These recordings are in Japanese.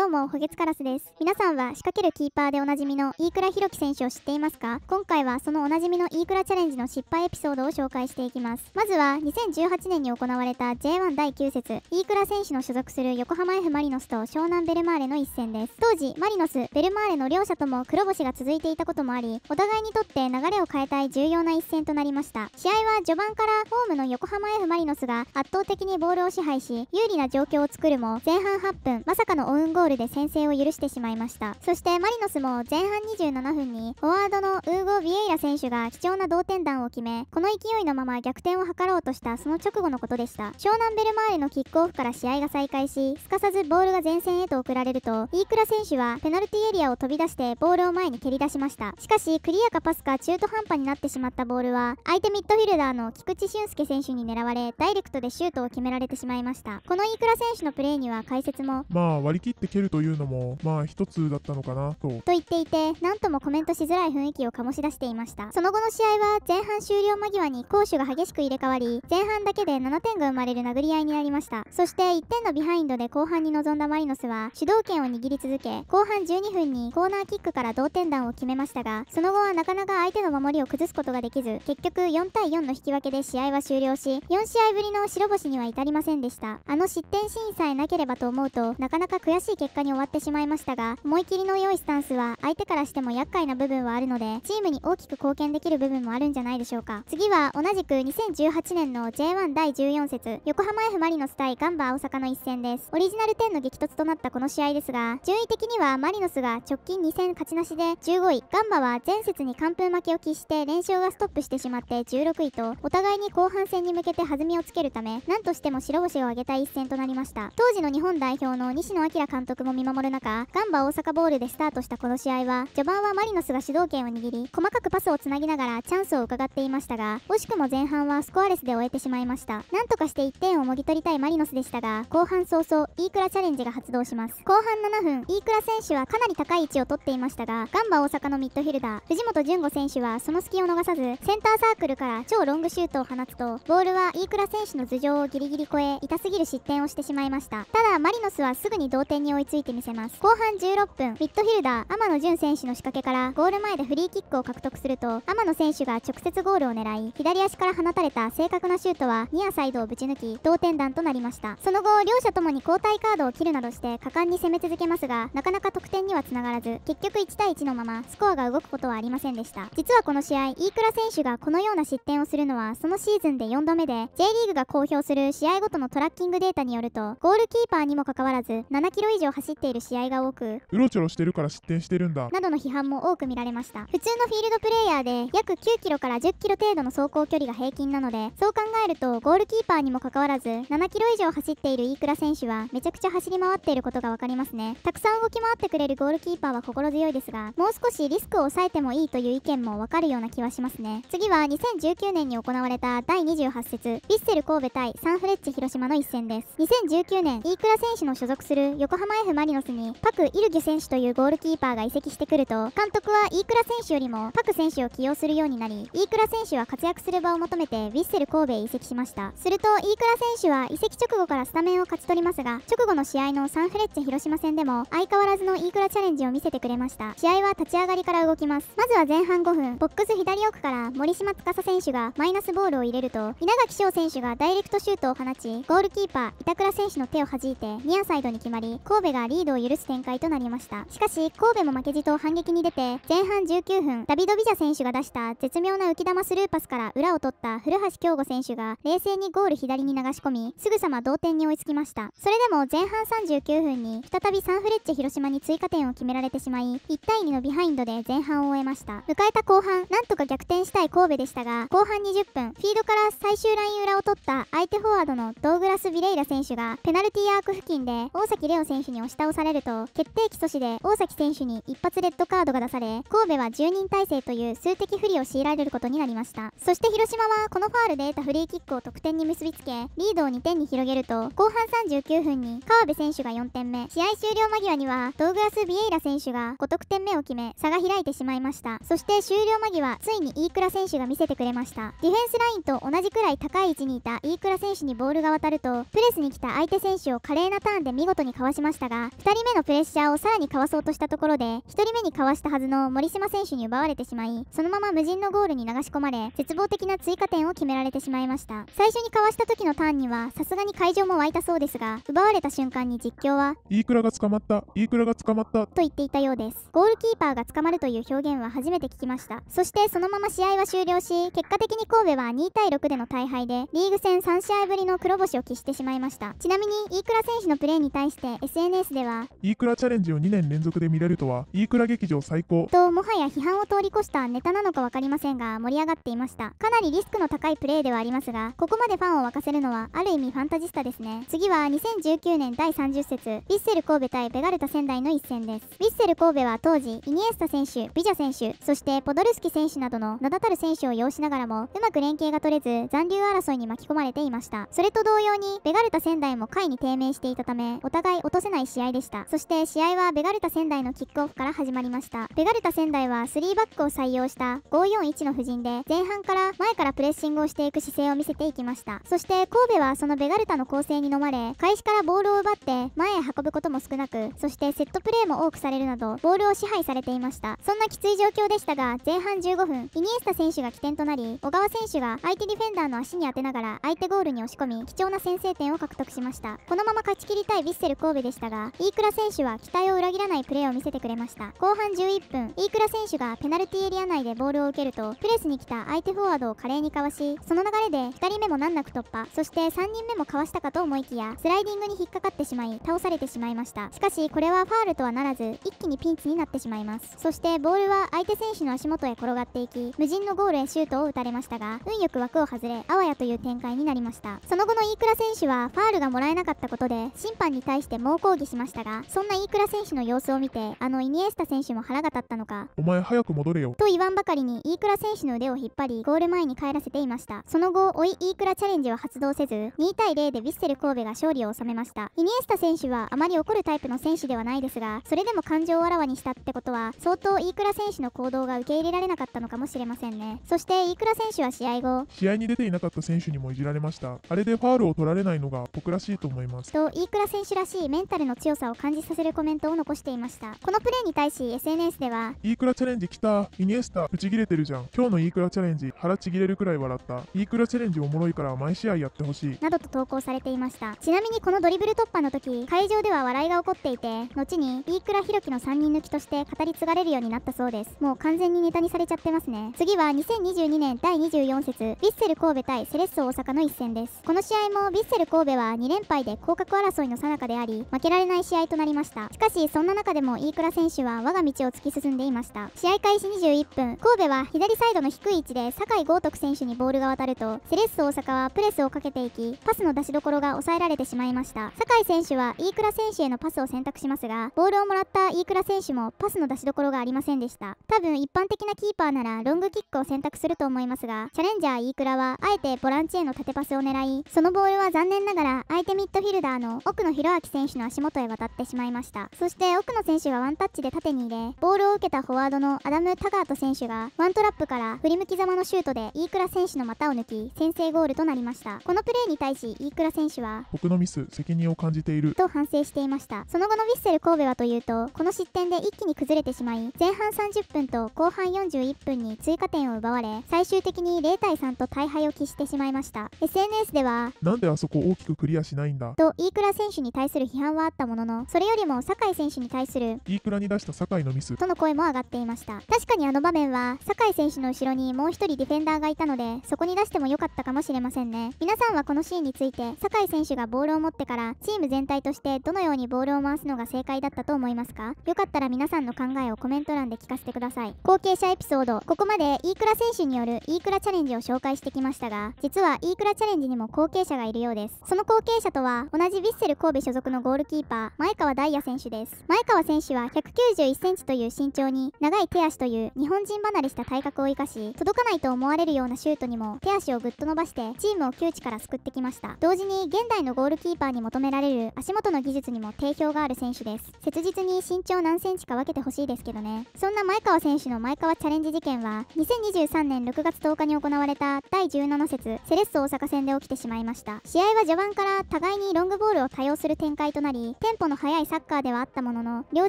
どうも、ホゲツカラスです。皆さんは仕掛けるキーパーでおなじみの飯倉弘樹選手を知っていますか？今回はそのおなじみの飯倉チャレンジの失敗エピソードを紹介していきます。まずは、2018年に行われた J1 第9節、飯倉選手の所属する横浜 F マリノスと湘南ベルマーレの一戦です。当時、マリノス、ベルマーレの両者とも黒星が続いていたこともあり、お互いにとって流れを変えたい重要な一戦となりました。試合は序盤からホームの横浜 F マリノスが圧倒的にボールを支配し、有利な状況を作るも、前半8分、まさかのオウンゴールで先制を許してしまいました。そしてマリノスも前半27分にフォワードのウーゴ・ビエイラ選手が貴重な同点弾を決めこの勢いのまま逆転を図ろうとしたその直後のことでした。湘南ベルマーレのキックオフから試合が再開しすかさずボールが前線へと送られると飯倉選手はペナルティエリアを飛び出してボールを前に蹴り出しました。しかしクリアかパスか中途半端になってしまったボールは相手ミッドフィルダーの菊池俊介選手に狙われダイレクトでシュートを決められてしまいました。この飯倉選手のプレーには解説も。まあ割り切ってるというのもまあ一つだったのかなと。と言っていて、なんともコメントしづらい雰囲気を醸し出していました。その後の試合は前半終了間際に攻守が激しく入れ替わり、前半だけで7点が生まれる殴り合いになりました。そして1点のビハインドで後半に臨んだマリノスは主導権を握り続け、後半12分にコーナーキックから同点弾を決めましたが、その後はなかなか相手の守りを崩すことができず、結局4対4の引き分けで試合は終了し、4試合ぶりの白星には至りませんでした。あの失点シーンさえなければと思うと、なかなか悔しい結果に終わってしまいましたが、思い切りの良いスタンスは相手からしても厄介な部分はあるので、チームに大きく貢献できる部分もあるんじゃないでしょうか。次は同じく2018年の J1 第14節、横浜 F マリノス対ガンバ大阪の一戦です。オリジナル10の激突となったこの試合ですが、順位的にはマリノスが直近2戦勝ちなしで15位、ガンバは前節に完封負けを喫して連勝がストップしてしまって16位と、お互いに後半戦に向けて弾みをつけるため、何としても白星を挙げたい一戦となりました。当時の日本代表の西野明監督も見守る中、ガンバ大阪ボールでスタートしたこの試合は、序盤はマリノスが主導権を握り、細かくパスをつなぎながらチャンスを伺っていましたが、惜しくも前半はスコアレスで終えてしまいました。なんとかして1点をもぎ取りたいマリノスでしたが、後半早々、飯倉チャレンジが発動します。後半7分、飯倉選手はかなり高い位置を取っていましたが、ガンバ大阪のミッドフィルダー、藤本純吾選手はその隙を逃さず、センターサークルから超ロングシュートを放つと、ボールは飯倉選手の頭上をギリギリ越え、痛すぎる失点をしてしまいました。ただ、マリノスはすぐに同点に追いついてみせます。後半16分、ミッドフィルダー、天野純選手の仕掛けからゴール前でフリーキックを獲得すると、天野選手が直接ゴールを狙い、左足から放たれた正確なシュートはニアサイドをぶち抜き、同点弾となりました。その後、両者ともに交代カードを切るなどして果敢に攻め続けますが、なかなか得点にはつながらず、結局1対1のまま、スコアが動くことはありませんでした。実はこの試合、飯倉選手がこのような失点をするのは、そのシーズンで4度目で、J リーグが公表する試合ごとのトラッキングデータによると、ゴールキーパーにもかかわらず、7キロ以上走っている試合が多く、うろちょろしてるから失点してるんだ。などの批判も多く見られました。普通のフィールドプレイヤーで、約9キロから10キロ程度の走行距離が平均なので、そう考えると、ゴールキーパーにもかかわらず、7キロ以上走っている飯倉選手は、めちゃくちゃ走り回っていることがわかりますね。たくさん動き回ってくれるゴールキーパーは心強いですが、もう少しリスクを抑えてもいいという意見もわかるような気はしますね。次は2019年に行われた第28節、ヴィッセル神戸対サンフレッチ広島の一戦です。2019年、飯倉選手の所属する横浜 F マリノスに、パク・イルギュ選手というゴールキーパーが移籍してくると、監督は飯倉選手よりもパク選手を起用するようになり、飯倉選手は活躍する場を求めてヴィッセル神戸へ移籍しました。すると、飯倉選手は移籍直後からスタメンを勝ち取りますが、直後の試合のサンフレッチェ広島戦でも、相変わらずの飯倉チャレンジを見せてくれました。試合は立ち上がりから動きます。まずは前半5分、ボックス左奥から森島司選手がマイナスボールを入れると、稲垣翔選手がダイレクトシュートを放ち、ゴールキーパー、板倉選手の手を弾いて、ニアサイドに決まり、神戸がリードを許す展開となりました。しかし、神戸も負けじと反撃に出て、前半19分、ダビド・ビジャ選手が出した絶妙な浮き玉スルーパスから裏を取った古橋亨梧選手が、冷静にゴール左に流し込み、すぐさま同点に追いつきました。それでも前半39分に、再びサンフレッチェ広島に追加点を決められてしまい、1対2のビハインドで前半を終えました。迎えた後半、なんとか逆転したい神戸でしたが、後半20分、フィードから最終ライン裏を取った相手フォワードのドウグラス・ヴィエイラ選手が、ペナルティーアーク付近で大崎玲央選手に押し倒されると、決定機阻止で大崎選手に一発レッドカードが出され、神戸は10人体制という数的不利を強いられることになりました。そして広島はこのファールで得たフリーキックを得点に結びつけ、リードを2点に広げると、後半39分に川辺選手が4点目、試合終了間際にはドーグラス・ビエイラ選手が5得点目を決め、差が開いてしまいました。そして終了間際、ついに飯倉選手が見せてくれました。ディフェンスラインと同じくらい高い位置にいた飯倉選手にボールが渡ると、プレスに来た相手選手を華麗なターンで見事にかわしましたが2人目のプレッシャーをさらにかわそうとしたところで1人目にかわしたはずの森島選手に奪われてしまいそのまま無人のゴールに流し込まれ絶望的な追加点を決められてしまいました。最初にかわした時のターンにはさすがに会場も湧いたそうですが奪われた瞬間に実況はイークラが捕まったイークラが捕まった。と言っていたようです。ゴールキーパーが捕まるという表現は初めて聞きました。そしてそのまま試合は終了し結果的に神戸は2対6での大敗でリーグ戦3試合ぶりの黒星を喫してしまいました。ちなみに飯倉選手のプレーに対して SNS ではイークラチャレンジを2年連続で見れるとはイークラ劇場最高。ともはや批判を通り越したネタなのか分かりませんが盛り上がっていました。かなりリスクの高いプレーではありますがここまでファンを沸かせるのはある意味ファンタジスタですね。次は2019年第30節ヴィッセル神戸対ベガルタ仙台の一戦です。ヴィッセル神戸は当時イニエスタ選手ビジャ選手そしてポドルスキ選手などの名だたる選手を擁しながらもうまく連携が取れず残留争いに巻き込まれていました。それと同様にベガルタ仙台も下位に低迷していたためお互い落とせない試合でした。そして試合はベガルタ仙台のキックオフから始まりました。ベガルタ仙台は3バックを採用した541の布陣で前半から前からプレッシングをしていく姿勢を見せていきました。そして神戸はそのベガルタの構成に飲まれ開始からボールを奪って前へ運ぶことも少なくそしてセットプレーも多くされるなどボールを支配されていました。そんなきつい状況でしたが前半15分イニエスタ選手が起点となり小川選手が相手ディフェンダーの足に当てながら相手ゴールに押し込み貴重な先制点を獲得しました。このまま勝ち切りたいヴィッセル神戸でしたがが飯倉選手は期待を裏切らないプレーを見せてくれました。後半11分飯倉選手がペナルティーエリア内でボールを受けるとプレスに来た相手フォワードを華麗にかわしその流れで2人目も難なく突破。そして3人目もかわしたかと思いきやスライディングに引っかかってしまい倒されてしまいました。しかしこれはファールとはならず一気にピンチになってしまいます。そしてボールは相手選手の足元へ転がっていき無人のゴールへシュートを打たれましたが運よく枠を外れあわやという展開になりました。その後の飯倉選手はファールがもらえなかったことで審判に対して猛抗議しましたがそんな飯倉選手の様子を見てあのイニエスタ選手も腹が立ったのかお前早く戻れよ。と言わんばかりに飯倉選手の腕を引っ張りゴール前に帰らせていました。その後追い飯倉チャレンジは発動せず2対0でヴィッセル神戸が勝利を収めました。イニエスタ選手はあまり怒るタイプの選手ではないですがそれでも感情をあらわにしたってことは相当飯倉選手の行動が受け入れられなかったのかもしれませんね。そして飯倉選手は試合後試合に出ていなかった選手にもいじられました。あれでファールを取られないのが僕らしいと思います。と飯倉選手らしいメンタルの強さを感じさせるコメントを残していました。このプレーに対し SNS ではイークラチャレンジ来た？イニエスタブチギレてるじゃん。今日のイークラチャレンジ腹ちぎれるくらい笑った。イークラチャレンジおもろいから毎試合やってほしい。などと投稿されていました。ちなみにこのドリブル突破の時会場では笑いが起こっていて後に飯倉弘樹の3人抜きとして語り継がれるようになったそうです。もう完全にネタにされちゃってますね。次は2022年第24節ヴィッセル神戸対セレッソ大阪の一戦です。この試合もヴィッセル神戸は2連敗で降格争いの最中であり負けられない試合となりました。しかしそんな中でも飯倉選手は我が道を突き進んでいました。試合開始21分神戸は左サイドの低い位置で酒井豪徳選手にボールが渡るとセレッソ大阪はプレスをかけていきパスの出しどころが抑えられてしまいました。酒井選手は飯倉選手へのパスを選択しますがボールをもらった飯倉選手もパスの出しどころがありませんでした。多分一般的なキーパーならロングキックを選択すると思いますがチャレンジャー飯倉はあえてボランチへの縦パスを狙いそのボールは残念ながら相手ミッドフィルダーの奥野博明選手の足元へ渡ってしまいました。そして奥野選手がワンタッチで縦に入れボールを受けたフォワードのアダム・タガート選手がワントラップから振り向きざまのシュートで飯倉選手の股を抜き先制ゴールとなりました。このプレーに対し飯倉選手は僕のミス責任を感じている。と反省していました。その後のヴィッセル神戸はというとこの失点で一気に崩れてしまい前半30分と後半41分に追加点を奪われ最終的に0対3と大敗を喫してしまいました。SNS ではなんであそこ大きくクリアしないんだ？と飯倉選手に対する批判はあったもののそれよりも酒井選手に対するイークラに出した酒井のミス。との声も上がっていました。確かにあの場面は酒井選手の後ろにもう一人ディフェンダーがいたのでそこに出しても良かったかもしれませんね。皆さんはこのシーンについて酒井選手がボールを持ってからチーム全体としてどのようにボールを回すのが正解だったと思いますか？よかったら皆さんの考えをコメント欄で聞かせてください。後継者エピソード。ここまで飯倉選手による飯倉チャレンジを紹介してきましたが実は飯倉チャレンジにも後継者がいるようです。その後継者とは同じヴィッセル神戸所属のゴールキーパー前川大也選手です。前川選手は191センチという身長に長い手足という日本人離れした体格を生かし届かないと思われるようなシュートにも手足をぐっと伸ばしてチームを窮地から救ってきました。同時に現代のゴールキーパーに求められる足元の技術にも定評がある選手です。切実に身長何センチか分けてほしいですけどね。そんな前川選手の前川チャレンジ事件は2023年6月10日に行われた第17節セレッソ大阪戦で起きてしまいました。試合は序盤から互いにロングボールを多用する展開となりテンポの速いサッカーではあったものの両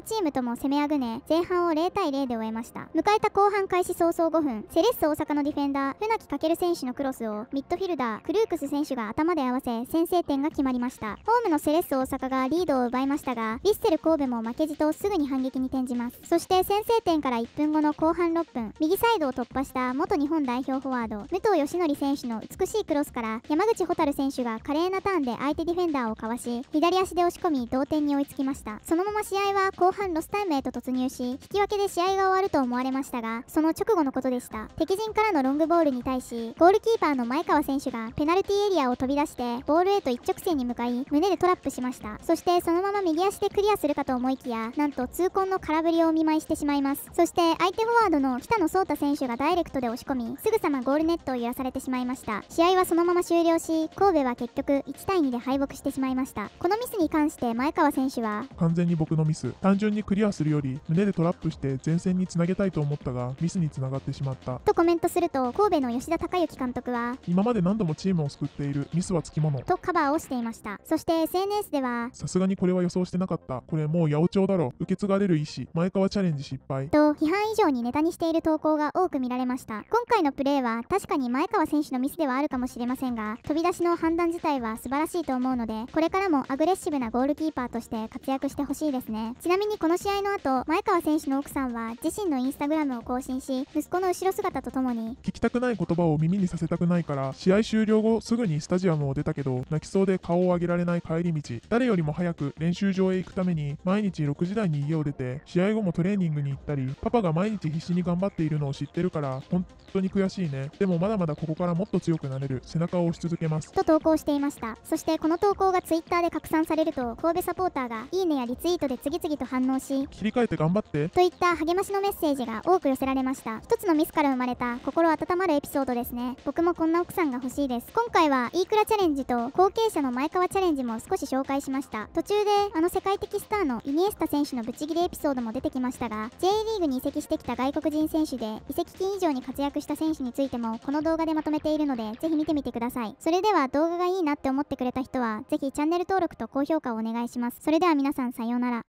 チームとも攻めあぐね前半を0対0で終えました。迎えた後半開始早々5分セレッソ大阪のディフェンダー舩木翔選手のクロスをミッドフィルダークルークス選手が頭で合わせ先制点が決まりました。ホームのセレッソ大阪がリードを奪いましたがヴィッセル神戸も負けじとすぐに反撃に転じます。そして先制点から1分後の後半6分右サイドを突破した元日本代表フォワード武藤義則選手の美しいクロスから山口蛍選手が華麗なターンで相手ディフェンダーをかわし左足で押し込み同点に追いつきました。そのまま試合は後半ロスタイムへと突入し引き分けで試合が終わると思われましたがその直後のことでした。敵陣からのロングボールに対しゴールキーパーの前川選手がペナルティーエリアを飛び出してボールへと一直線に向かい胸でトラップしました。そしてそのまま右足でクリアするかと思いきやなんと痛恨の空振りをお見舞いしてしまいます。そして相手フォワードの北野颯太選手がダイレクトで押し込みすぐさまゴールネットを揺らされてしまいました。試合はそのまま終了し神戸は結局1対2で敗北してしまいました。このミスに関して前川選手は？完全に僕のミス。単純にクリアするより胸でトラップして前線につなげたいと思ったがミスにつながってしまった。とコメントすると神戸の吉田孝之監督は？今まで何度もチームを救っている。ミスはつきもの。とカバーをしていました。そして SNS では？さすがにこれは予想してなかった。これもう八百長だろ。受け継がれる意思前川チャレンジ失敗。と批判以上にネタにしている投稿が多く見られました。今回のプレーは確かに前川選手のミスではあるかもしれませんが飛び出しの判断自体は素晴らしいと思うのでこれからもアグレッシブなゴールキーパーとして活躍してほしいですね。ちなみにこの試合の後前川選手の奥さんは自身のインスタグラムを更新し息子の後ろ姿とともに聞きたくない言葉を耳にさせたくないから試合終了後すぐにスタジアムを出たけど泣きそうで顔を上げられない帰り道。誰よりも早く練習場へ行くために毎日6時台に家を出て試合後もトレーニングに行ったりパパが毎日必死に頑張っているのを知ってるから本当に悔しいね。でもまだまだここからもっと強くなれる。背中を押し続けます。と投稿していました。そしてこの投稿がツイッターで拡散されると神戸サポーターがいいねやリツイートで次々と反応し切り替えて頑張って。といった励ましのメッセージが多く寄せられました。一つのミスから生まれた心温まるエピソードですね。僕もこんな奥さんが欲しいです。今回はイークラチャレンジと後継者の前川チャレンジも少し紹介しました。途中であの世界的スターのイニエスタ選手のブチギレエピソードも出てきましたが J リーグに移籍してきた外国人選手で移籍金以上に活躍した選手についてもこの動画でまとめているのでぜひ見てみてください。それでは動画がいいなって思ってくれた人はぜひチャンネル登録と高評価をお願いします。それでは皆さんさようなら。